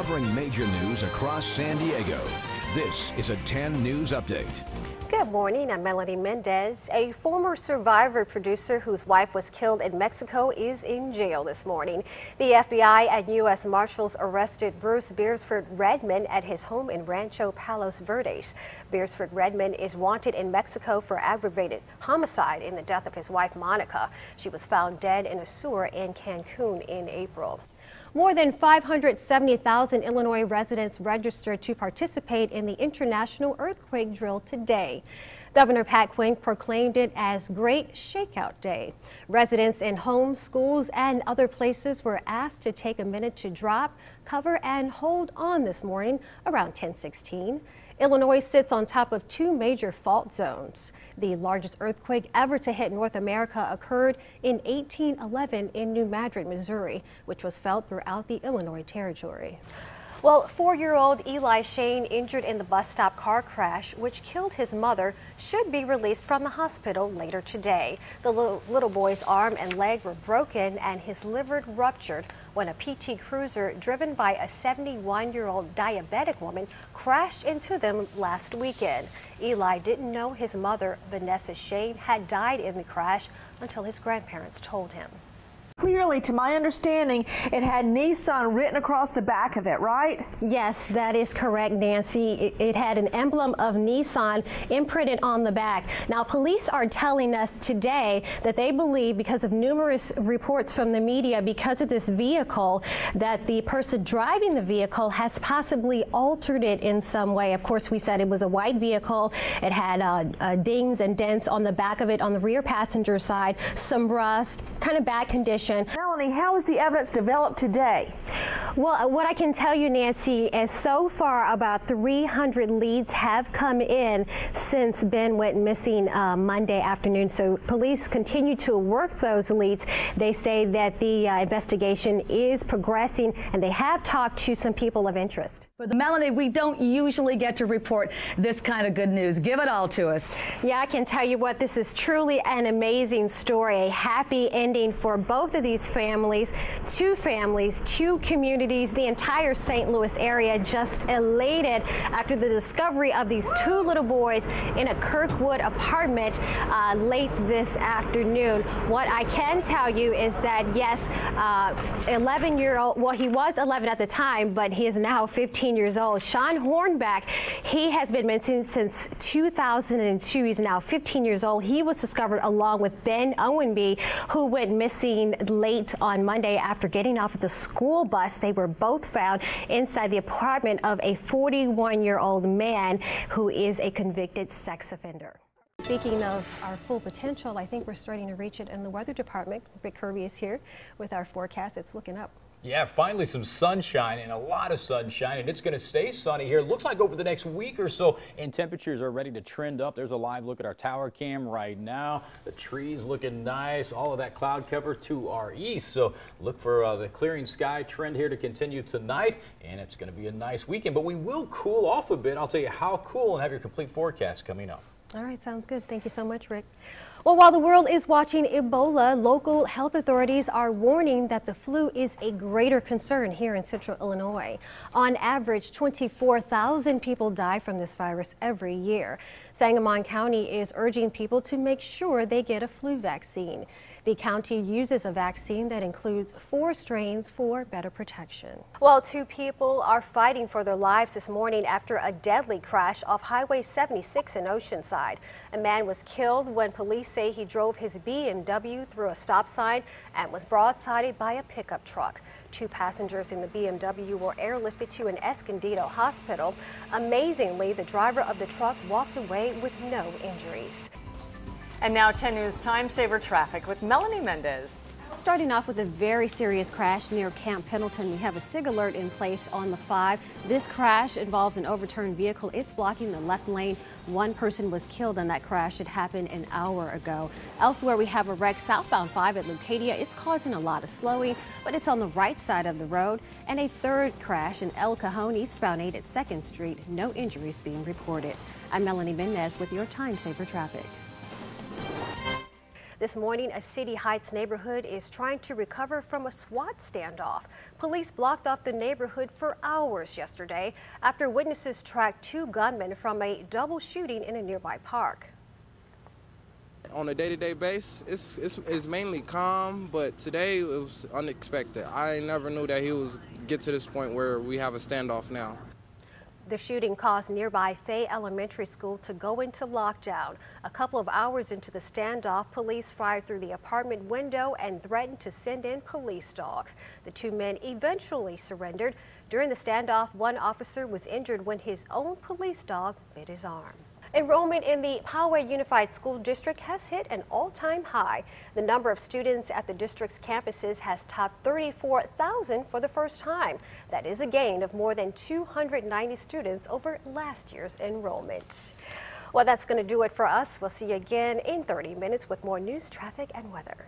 covering major news across San Diego. This is a 10 News Update. Good morning. I'm Melanie Mendez. A former survivor producer whose wife was killed in Mexico is in jail this morning. The FBI and U.S. Marshals arrested Bruce Beresford Redman at his home in Rancho Palos Verdes. Beresford Redman is wanted in Mexico for aggravated homicide in the death of his wife, Monica. She was found dead in a sewer in Cancun in April. More than 570,000 Illinois residents registered to participate in the International Earthquake Drill today. Governor Pat Quinn proclaimed it as Great Shakeout Day. Residents in homes, schools, and other places were asked to take a minute to drop, cover, and hold on this morning around 1016. Illinois sits on top of two major fault zones. The largest earthquake ever to hit North America occurred in 1811 in New Madrid, Missouri, which was felt throughout the Illinois Territory. Well, four-year-old Eli Shane, injured in the bus stop car crash, which killed his mother, should be released from the hospital later today. The little, little boy's arm and leg were broken and his liver ruptured when a PT Cruiser driven by a 71-year-old diabetic woman crashed into them last weekend. Eli didn't know his mother, Vanessa Shane, had died in the crash until his grandparents told him. Clearly, to my understanding, it had Nissan written across the back of it, right? Yes, that is correct, Nancy. It, it, had an emblem of Nissan imprinted on the back. Now, police are telling us today that they believe, because of numerous reports from the media, because of this vehicle, that the person driving the vehicle has possibly altered it in some way. Of course, we said it was a white vehicle. It had uh, uh, dings and dents on the back of it on the rear passenger side, some rust, kind of bad condition Association Melanie, how is the evidence developed today? Well, uh, what I can tell you, Nancy, is so far about 300 leads have come in since Ben went missing uh, Monday afternoon. So police continue to work those leads. They say that the uh, investigation is progressing and they have talked to some people of interest. But Melanie, we don't usually get to report this kind of good news. Give it all to us. Yeah, I can tell you what, this is truly an amazing story, a happy ending for both of these families, two families, two communities, the entire St. Louis area just elated after the discovery of these two little boys in a Kirkwood apartment uh, late this afternoon. What I can tell you is that, yes, 11-year-old, uh, well, he was 11 at the time, but he is now 15 years old. Shawn Hornbeck, he has been missing since 2002. He's now 15 years old. He was discovered along with Ben Ownby, who went missing late on Monday after getting off of the school bus. They were both found inside the apartment of a 41-year-old man who is a convicted sex offender. Speaking of our full potential, I think we're starting to reach it in the weather department. Rick Kirby is here with our forecast. It's looking up. Yeah, finally some sunshine and a lot of sunshine, and it's going to stay sunny here. Looks like over the next week or so, and temperatures are ready to trend up. There's a live look at our tower cam right now. The trees looking nice, all of that cloud cover to our east. So look for uh, the clearing sky trend here to continue tonight, and it's going to be a nice weekend. But we will cool off a bit. I'll tell you how cool and have your complete forecast coming up. All right, sounds good. Thank you so much, Rick. Well, while the world is watching Ebola, local health authorities are warning that the flu is a greater concern here in central Illinois. On average, 24,000 people die from this virus every year. Sangamon County is urging people to make sure they get a flu vaccine. The county uses a vaccine that includes four strains for better protection. Well, two people are fighting for their lives this morning after a deadly crash off Highway 76 in Oceanside. A man was killed when police say he drove his BMW through a stop sign and was broadsided by a pickup truck. Two passengers in the BMW were airlifted to an Escondido hospital. Amazingly, the driver of the truck walked away with no injuries. And now 10 News Time Saver Traffic with Melanie Mendez. Starting off with a very serious crash near Camp Pendleton. We have a SIG alert in place on the 5. This crash involves an overturned vehicle. It's blocking the left lane. One person was killed in that crash. It happened an hour ago. Elsewhere, we have a wreck southbound 5 at Leucadia. It's causing a lot of slowing, but it's on the right side of the road. And a third crash in El Cajon eastbound 8 at 2nd Street. No injuries being reported. I'm Melanie Mendez with your Time Saver Traffic. This morning, a City Heights neighborhood is trying to recover from a SWAT standoff. Police blocked off the neighborhood for hours yesterday after witnesses tracked two gunmen from a double shooting in a nearby park. On a day-to-day base, it's, it's, it's mainly calm, but today it was unexpected. I never knew that he was get to this point where we have a standoff now. The shooting caused nearby Fay Elementary School to go into lockdown. A couple of hours into the standoff, police fired through the apartment window and threatened to send in police dogs. The two men eventually surrendered. During the standoff, one officer was injured when his own police dog bit his arm. Enrollment in the Poway Unified School District has hit an all-time high. The number of students at the district's campuses has topped 34,000 for the first time. That is a gain of more than 290 students over last year's enrollment. Well, that's going to do it for us. We'll see you again in 30 minutes with more news, traffic, and weather.